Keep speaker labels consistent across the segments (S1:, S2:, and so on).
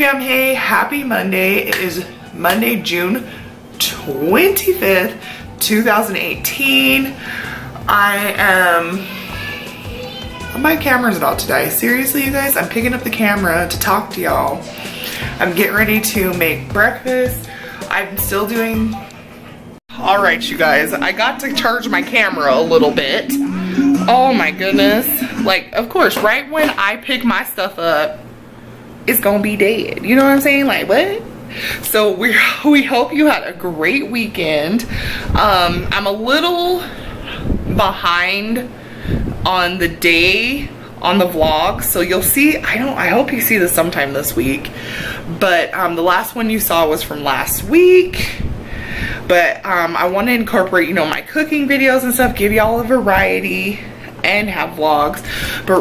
S1: fam, hey, happy Monday. It is Monday, June 25th, 2018. I am, my camera's about to die. Seriously, you guys, I'm picking up the camera to talk to y'all. I'm getting ready to make breakfast. I'm still doing, all right, you guys, I got to charge my camera a little bit. Oh my goodness. Like, of course, right when I pick my stuff up, it's gonna be dead. You know what I'm saying? Like, what? So we we hope you had a great weekend. Um, I'm a little behind on the day on the vlog so you'll see I don't I hope you see this sometime this week but um, the last one you saw was from last week but um, I want to incorporate you know my cooking videos and stuff give y'all a variety and have vlogs. But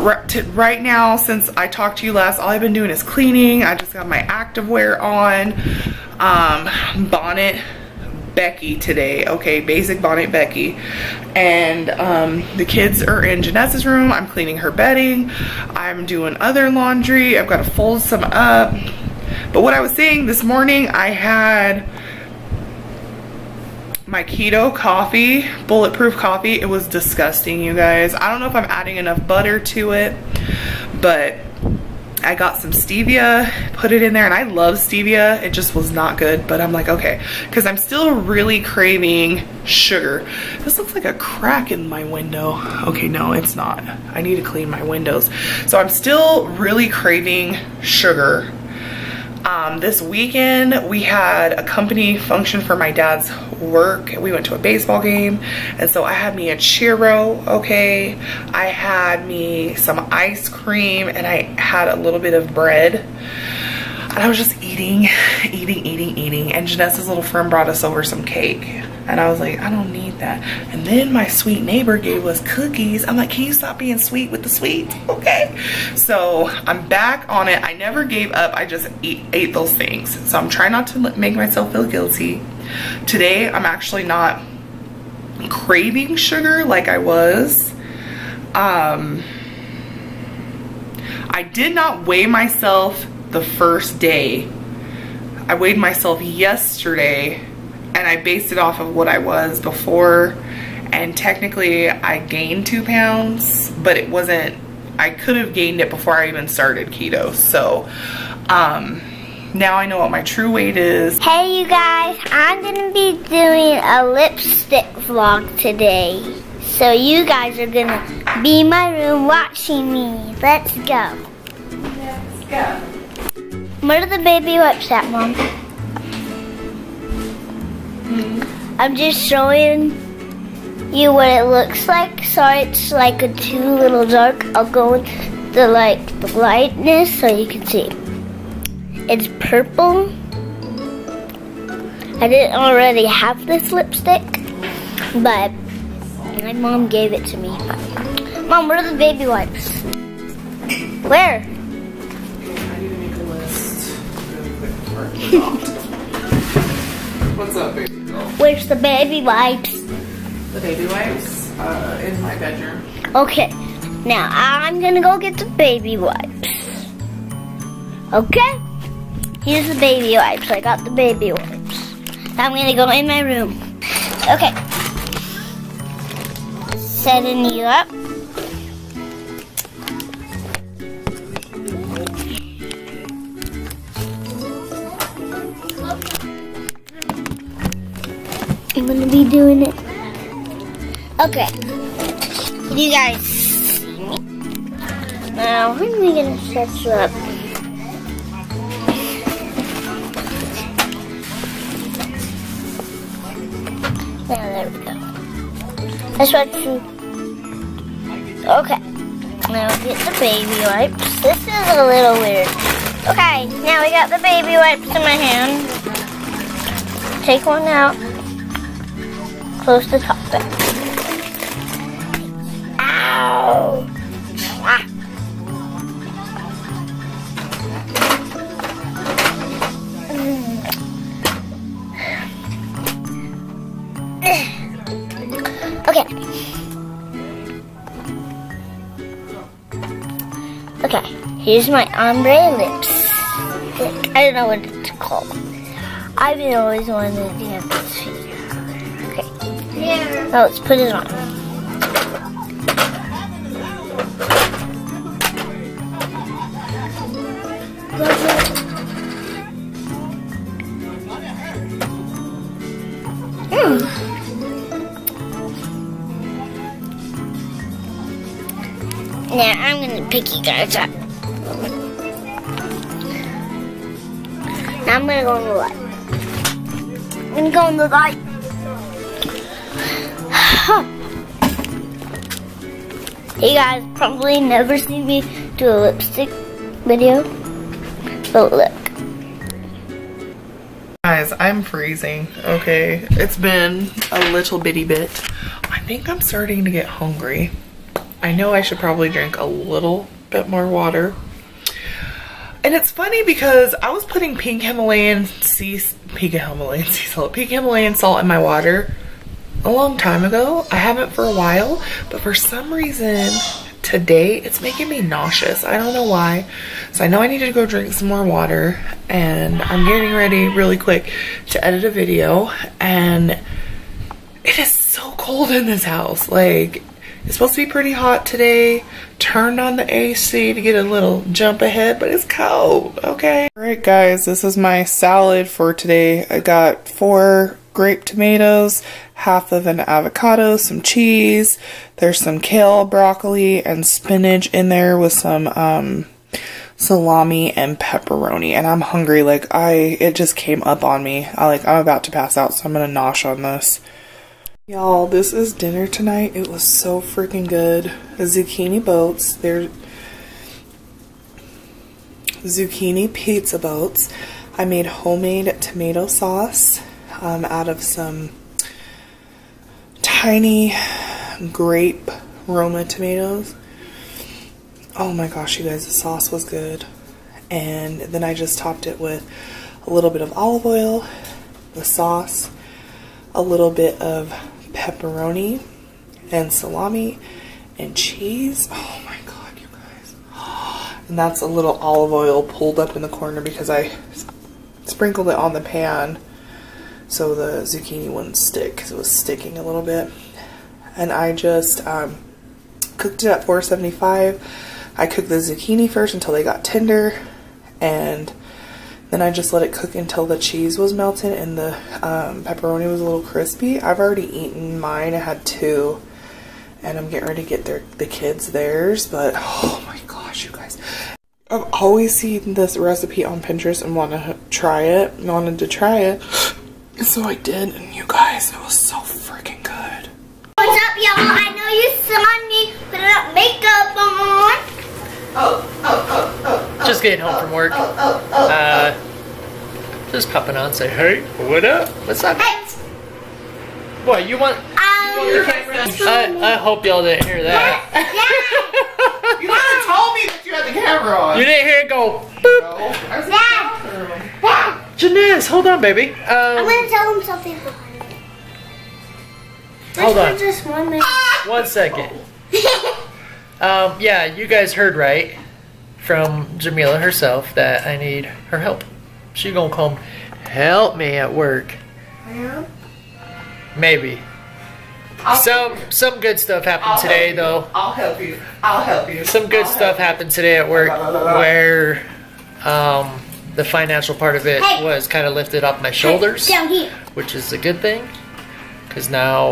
S1: right now, since I talked to you last, all I've been doing is cleaning. I just got my activewear on. Um, bonnet Becky today, okay, basic bonnet Becky. And um, the kids are in Janessa's room. I'm cleaning her bedding. I'm doing other laundry. I've got to fold some up. But what I was saying this morning, I had my keto coffee, bulletproof coffee. It was disgusting, you guys. I don't know if I'm adding enough butter to it, but I got some stevia, put it in there, and I love stevia. It just was not good, but I'm like, okay, because I'm still really craving sugar. This looks like a crack in my window. Okay, no, it's not. I need to clean my windows. So I'm still really craving sugar um, this weekend we had a company function for my dad's work. We went to a baseball game and so I had me a churro, okay. I had me some ice cream and I had a little bit of bread. And I was just eating, eating, eating, eating. And Janessa's little friend brought us over some cake. And I was like, I don't need that. And then my sweet neighbor gave us cookies. I'm like, can you stop being sweet with the sweets? Okay. So I'm back on it. I never gave up. I just eat, ate those things. So I'm trying not to make myself feel guilty. Today, I'm actually not craving sugar like I was. Um, I did not weigh myself the first day. I weighed myself yesterday and I based it off of what I was before and technically I gained two pounds but it wasn't I could have gained it before I even started keto so um now I know what my true weight is.
S2: Hey you guys, I'm gonna be doing a lipstick vlog today. So you guys are gonna be in my room watching me. Let's go.
S1: Let's go.
S2: Where are the baby wipes at, Mom? I'm just showing you what it looks like. Sorry, it's like a too little dark. I'll go with the like the lightness so you can see. It's purple. I didn't already have this lipstick, but my mom gave it to me. Mom, where are the baby wipes? Where?
S1: I need to make a list really quick What's up, baby girl?
S2: Where's the baby wipes?
S1: The baby wipes uh, in my bedroom.
S2: Okay, now I'm gonna go get the baby wipes. Okay, here's the baby wipes. I got the baby wipes. Now I'm gonna go in my room. Okay, setting you up. I'm gonna be doing it. Okay. You guys see me? Now, how am I gonna set you up? Now, there we go. That's what you. Okay. Now get the baby wipes. This is a little weird. Okay, now we got the baby wipes in my hand. Take one out close the top bit. Ow! Ah. Okay. Okay, here's my ombre lips. I don't know what it's called. I've been always wanted to have this. Now let's put it on. Now I'm gonna pick you guys up. Now I'm gonna go in the light. I'm gonna go in the light. You guys probably never seen me do a lipstick video, but look.
S1: Guys, I'm freezing, okay? It's been a little bitty bit. I think I'm starting to get hungry. I know I should probably drink a little bit more water. And it's funny because I was putting pink Himalayan sea, pink Himalayan sea salt, pink Himalayan salt in my water a long time ago. I haven't for a while, but for some reason today it's making me nauseous. I don't know why. So I know I need to go drink some more water and I'm getting ready really quick to edit a video and it is so cold in this house. Like it's supposed to be pretty hot today. Turned on the AC to get a little jump ahead, but it's cold, okay? All right, guys, this is my salad for today. I got four grape tomatoes, half of an avocado, some cheese. There's some kale, broccoli, and spinach in there with some um, salami and pepperoni. And I'm hungry. Like I, it just came up on me. I like I'm about to pass out, so I'm gonna nosh on this. Y'all, this is dinner tonight. It was so freaking good. Zucchini boats. They're zucchini pizza boats. I made homemade tomato sauce um, out of some tiny grape Roma tomatoes. Oh my gosh, you guys, the sauce was good. And then I just topped it with a little bit of olive oil, the sauce, a little bit of pepperoni and salami and cheese. Oh my god, you guys. And that's a little olive oil pulled up in the corner because I sprinkled it on the pan so the zucchini wouldn't stick because it was sticking a little bit. And I just um, cooked it at 475. I cooked the zucchini first until they got tender and then I just let it cook until the cheese was melted and the um, pepperoni was a little crispy. I've already eaten mine. I had two. And I'm getting ready to get their the kids theirs. But, oh my gosh, you guys. I've always seen this recipe on Pinterest and want to try it. Wanted to try it. So I did. And you guys, it was so freaking good.
S2: What's up, y'all? I know you saw me put up makeup on.
S1: Oh, oh, oh, oh. oh
S3: just getting home
S1: oh,
S3: from work.
S1: Oh, oh, oh,
S3: uh, just popping on, say, hey, what up? What's up?
S2: Hey.
S3: What, you want,
S2: Um,
S3: I, I hope y'all didn't hear that. Yeah.
S1: You never told me that you had the camera on.
S3: You didn't hear it go, boop.
S1: No, I was in the bathroom.
S3: Janez, hold on, baby.
S2: I'm
S3: Um,
S2: gonna tell him something.
S3: hold on.
S2: Just one minute.
S3: One second. Um, yeah, you guys heard right from Jamillah herself that I need her help. She gonna come help me at work. Yeah. Maybe.
S1: I'll
S3: Some some good stuff happened
S1: I'll
S3: today though.
S1: I'll help you. I'll help you.
S3: Some good
S1: I'll
S3: stuff happened today at work where um, the financial part of it
S2: Hey.
S3: was kind of lifted off my shoulders,
S2: Down here.
S3: which is a good thing because now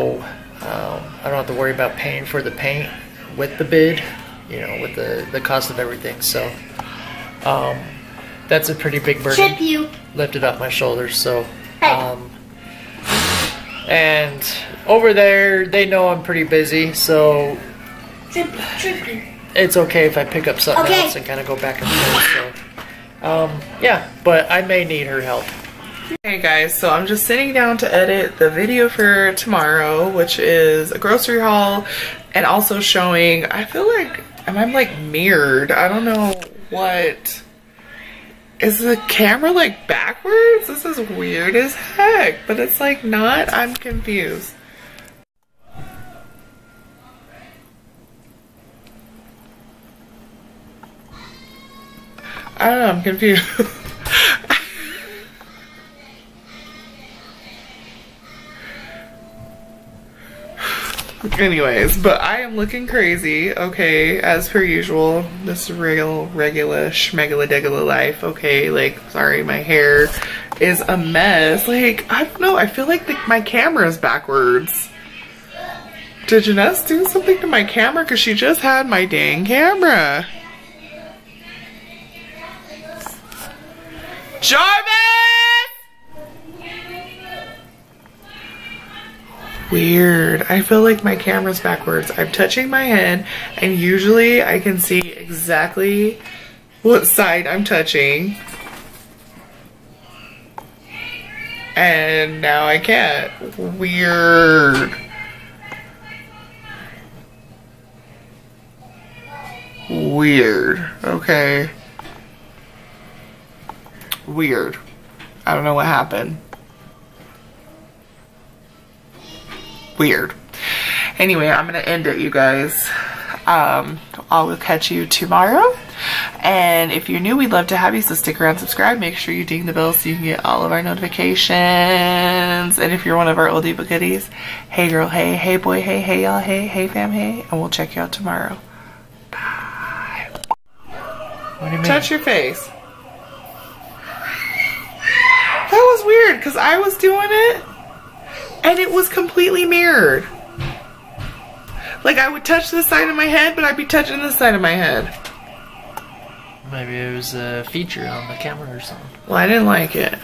S3: um, I don't have to worry about paying for the paint with the bid, you know, with the, the cost of everything. So um, that's a pretty big burden
S2: Trip you.
S3: lifted off my shoulders. So,
S2: Hey.
S3: um, and over there, they know I'm pretty busy, so
S2: Trip, trip
S3: it's okay if I pick up something
S2: Okay.
S3: else and kind of go back and forth. So, um, yeah, but I may need her help.
S1: Hey guys, so I'm just sitting down to edit the video for tomorrow, which is a grocery haul and also showing, I feel like, am I like mirrored? I don't know what. Is the camera like backwards? This is weird as heck, but it's like not. I'm confused. I don't know, I'm confused. Anyways, but I am looking crazy, okay, as per usual. This real, regular, schmegaladegula life, okay, like, sorry, my hair is a mess. Like, I don't know, I feel like the, my camera is backwards. Did Jeanette do something to my camera? Because she just had my dang camera. Jarvis! Weird. I feel like my camera's backwards. I'm touching my head and usually I can see exactly what side I'm touching. And now I can't. Weird. Weird. Okay. Weird. I don't know what happened. Weird. Anyway, I'm going to end it, you guys. Um, I will catch you tomorrow. And if you're new, we'd love to have you. So stick around, subscribe. Make sure you ding the bell so you can get all of our notifications. And if you're one of our oldie but goodies, hey girl, hey, hey boy, hey, hey y'all, hey, hey fam, hey. And we'll check you out tomorrow. Bye.
S3: What do you mean?
S1: Touch your face. That was weird because I was doing it and it was completely mirrored. Like I would touch the side of my head, but I'd be touching the side of my head.
S3: Maybe it was a feature on the camera or something.
S1: Well, I didn't like it.